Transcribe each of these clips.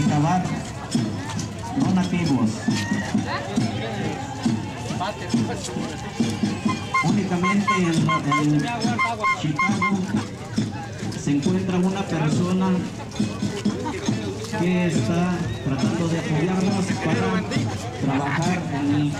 recabar no. Únicamente en, en Chicago se encuentra una persona que está tratando de apoyarnos para trabajar en el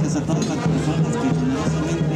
que se toca toman personas que generosamente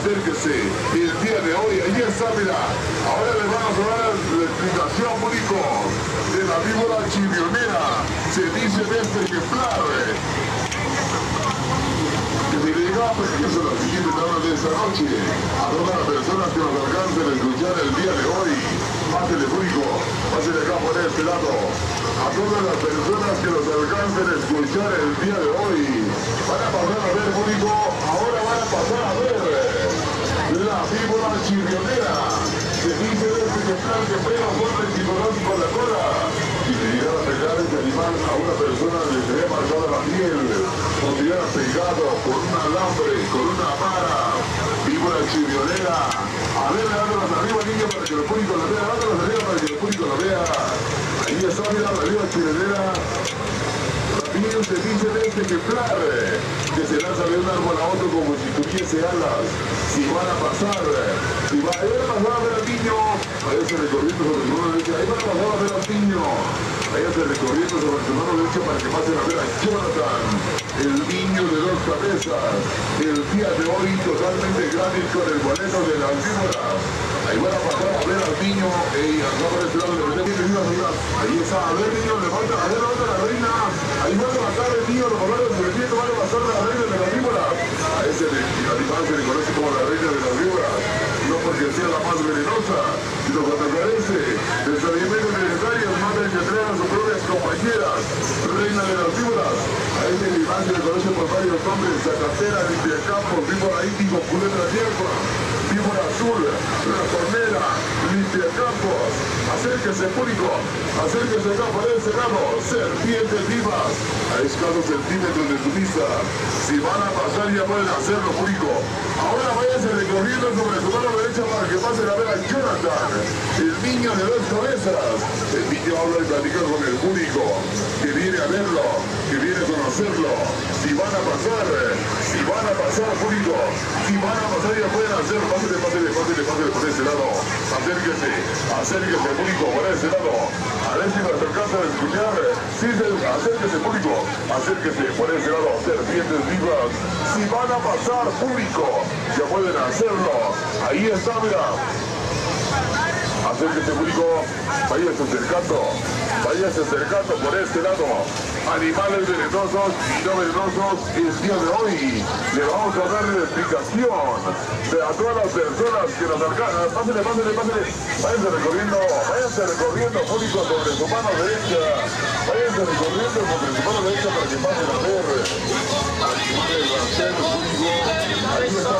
acérquese. El día de hoy, ahí está, mira, ahora les vamos a dar la explicación, público, de la víbora chivionera. Se dice de este ejemplar. Que si le pues, a la siguiente tabla de esta noche, a todas las personas que nos alcancen a escuchar el día de hoy, pásele público, pásele acá por este lado, a todas las personas que nos alcancen a escuchar el día de hoy, van a pasar a ver público, ahora van a pasar a ver la víbora chirrionera, se dice de este ejemplar que pega fuerte y por la cola, si llegara a pegar este animal a una persona le sería marcada la piel, o si hubiera pegado con un alambre, con una vara, víbora chirrionera, a ver, dándolas arriba niña para que el público lo vea, dándolas arriba para que el público lo vea, ahí está, mira, la víbora chirrionera, también se dice de este ejemplar que se lanza de un árbol a otro como si tuviese alas. Si van a pasar, si va a ir a pasar a ver al niño, váyase recorriendo sobre su mano derecha, ahí van a pasar a ver al niño. Váyase recorriendo sobre su mano derecha para que pasen a ver a Jonathan, el niño de dos cabezas. El día de hoy totalmente gratis con el boleto de las víboras. Ahí van a pasar a ver al niño, ey, acá por este lado, le Ahí está, a ver niño, levanta, a ver, levanta la reina. Ahí van a matar el niño, los colores del viento van a pasar de la reina de las víboras. A ese animal se le conoce como la reina de las víboras. No porque sea la más venenosa, sino cuando carece de sus alimentos necesarios, mata y se entrega a sus propias compañeras. Reina de las víboras. A ese animal se le conoce por varios nombres, Zacatera, Limpiacampos, víbora índigo, culebra hierba, víbora azul, ratonera, limpiacampos. Acérquese, público, acérquese acá por ese lado, serpientes vivas, a escasos centímetros de su vista. Si van a pasar ya pueden hacerlo, público. Ahora váyanse recorriendo sobre su mano derecha para que pasen a ver a Jonathan, el niño de dos cabezas. El niño habla y platica con el público, que viene a verlo, que viene a conocerlo. Si van a pasar, si van a pasar, público, si van a pasar ya pueden hacerlo. Pásale, pásale, pásale, pásale por ese lado. Acérquese, acérquese, público, por ese lado. A si nos alcanza a escuchar. Se- acérquese, público, acérquese por ese lado. Serpientes vivas. Si van a pasar, público, ya pueden hacerlo. Ahí está, mira. Acérquese, público, váyase acercando, váyase acercando por este lado. Animales venenosos y no venenosos, el día de hoy le vamos a dar la explicación de a todas las personas que nos alcanzan. Pásenle, pásenle, pásenle. Váyanse recorriendo, váyanse recorriendo, público, sobre su mano derecha. Váyanse recorriendo sobre su mano derecha para que pasen a ver. Animales rancheros, público. Ahí está.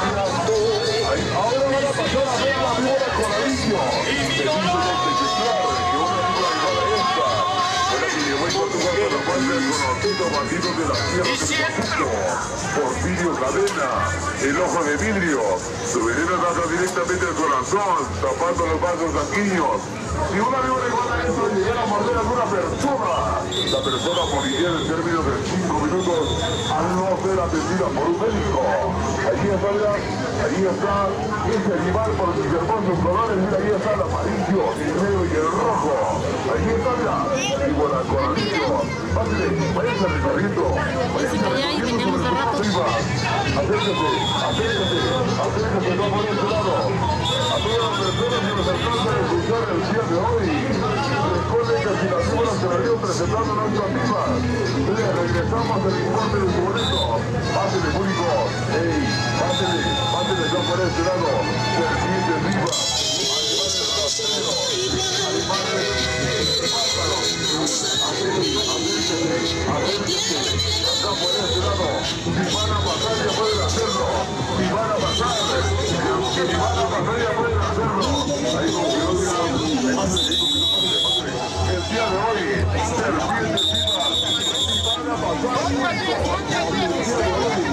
Ahí, ahora van a pasar a ver la víbora coralillo. Se con los cuales conocido bandido de la tierra de. Porfirio Cadena, el ojo de vidrio. Su veneno baja directamente al corazón, tapando los vasos sanguíneos. Si una víbora igual a esta llegara a morder a alguna persona, la persona moriría en términos de 5 minutos al ser atendida por un médico. Allí está, mira, allí está ese animal por sus hermosos colores, mira, ahí está el amarillo, el negro y el rojo. Allí está, mira, y bueno, coralillo. Pásale, váyanse recorriendo. Váyanse recorriendo sobre su arriba. Acérquese, acérquese, acérquese, no por este lado. A todas las personas que nos alcanzan a escuchar el día de hoy. Si las víboras se venían presentando están vivas. Les regresamos el informe de su boleto. Pásele, público. Ey, pásele, pásele yo por este lado. Vivas. Animales pájaros. Acérquese, acérquese. Acá por este pasar.